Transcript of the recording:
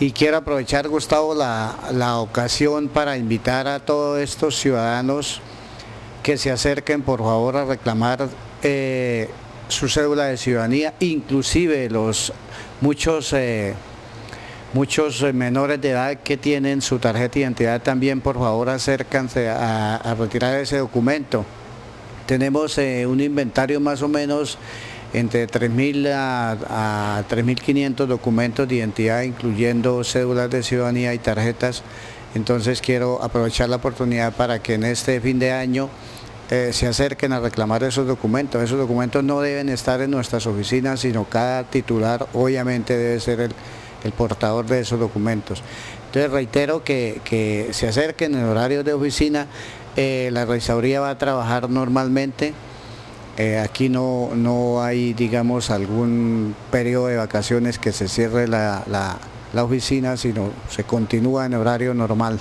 Y quiero aprovechar, Gustavo, la, ocasión para invitar a todos estos ciudadanos que se acerquen, por favor, a reclamar eh, su cédula de ciudadanía, inclusive los muchos... Eh, muchos menores de edad que tienen su tarjeta de identidad también por favor acércanse a, retirar ese documento. Tenemos eh, un inventario más o menos entre 3.000 a, 3.500 documentos de identidad, incluyendo cédulas de ciudadanía y tarjetas. Entonces quiero aprovechar la oportunidad para que en este fin de año eh, se acerquen a reclamar esos documentos. Esos documentos no deben estar en nuestras oficinas, sino cada titular obviamente debe ser el, portador de esos documentos. Entonces reitero que, se acerquen en horarios de oficina, eh, la registraduría va a trabajar normalmente. Eh, aquí no, no hay, digamos, algún periodo de vacaciones que se cierre la, la oficina, sino se continúa en horario normal.